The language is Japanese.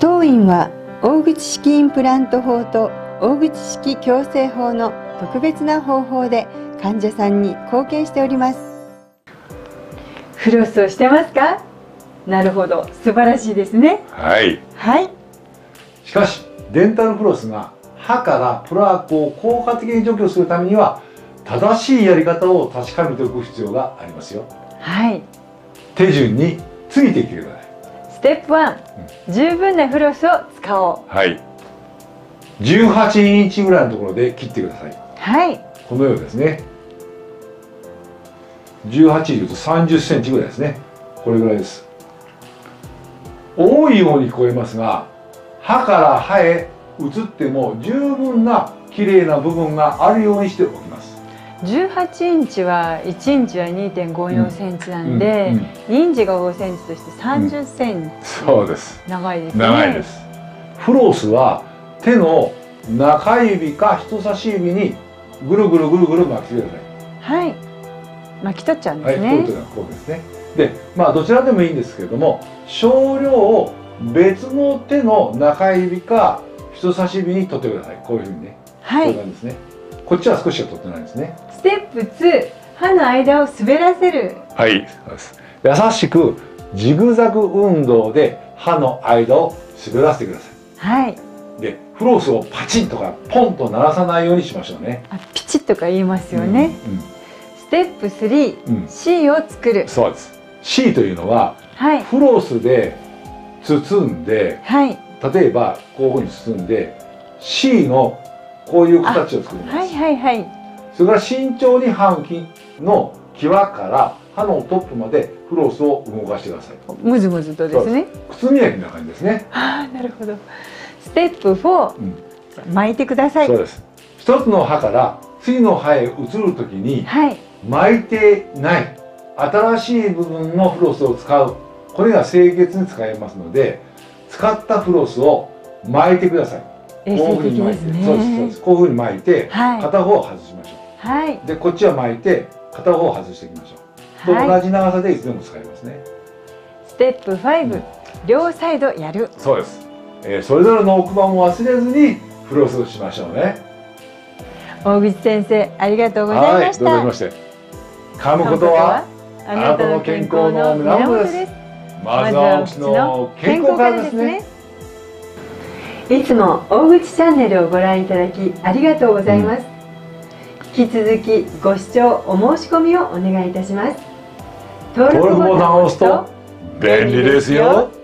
当院は大口式インプラント法と大口式矯正法の特別な方法で患者さんに貢献しております。フロスをしてますか？なるほど素晴らしいですね。はい。はい。しかしデンタルフロスが歯からプラークを効果的に除去するためには正しいやり方を確かめておく必要がありますよ。はい。手順についていってくださいステップ1、十分なフロスを使おう。はい。18インチぐらいのところで切ってください。はい。このようですね。18でいうと30センチぐらいですね。これぐらいです。多いように聞こえますが歯から歯へ移っても十分な綺麗な部分があるようにしておきます18インチは1インチは2.54センチなんで、うんインチが5センチとして30センチ、そうです長いですね長いですフロスは手の中指か人差し指にぐるぐるぐるぐる巻きつけてくださいはい巻き取っちゃうんはい、ですね、こういうことがこうですね。で、まあどちらでもいいんですけれども、少量を別の手の中指か人差し指に取ってください。こういうふうにね。はいこういう感じですね。こっちは少ししか取ってないですね。ステップ2歯の間を滑らせるはいそうです。優しくジグザグ運動で歯の間を滑らせてくださはいい。で、フロスをパチンとかポンと鳴らさないようにしましょうね。あピチッとか言いますよね、ステップ3、うん。うん。C を作るそうです。C というのははいフロスで包んではい例えばこういうふうに包んで C のこういう形を作ります、はいはいはい。それから慎重に歯茎の際から歯のトップまでフロスを動かしてください。むずむずとですね。靴磨きな感じですね、ああなるほど。ステップ4、うん。巻いてください。そうです。一つの歯から次の歯へ移るときにはい。巻いてない。新しい部分のフロスを使う。これが清潔に使えますので使ったフロスを巻いてください。衛こういうふうに巻いてすね。そうですそうです。こういうふうに巻いてはい。片方を外しましょはい、うでこっちは巻いて片方を外していきましょう。とはい、同じ長さでいつでも使えますね。ステップ5、両サイドやる。そうです、えーそれぞれの奥歯も忘れずにフロスをしましょうね。大口先生ありがとうございはいどうましたぞまして。噛むことはあなたの健康の源です。まずはお口の健康からですねいつも大口チャンネルをご覧いただきありがとうございます、引き続きご視聴お申し込みをお願いいたします。登登録ボタンを押すと便利ですよ